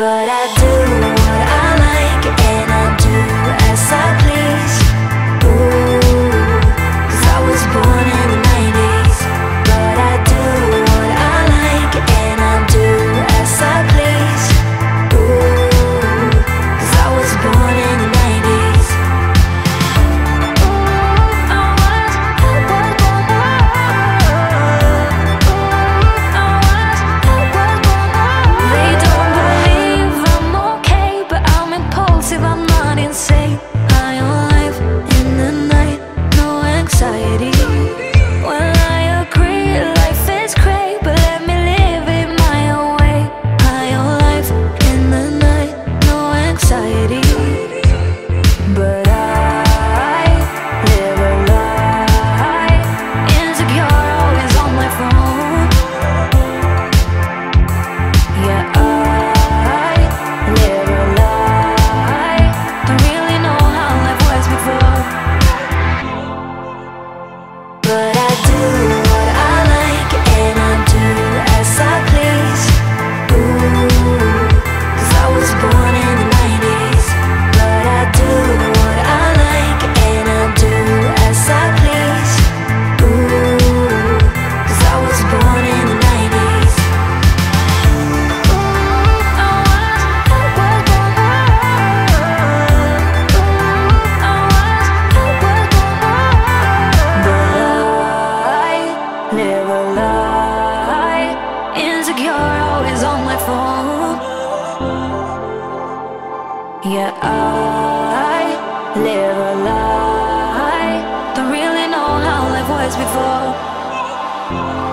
But I do is on my phone. Yeah, I live a lie. Don't really know how life was before.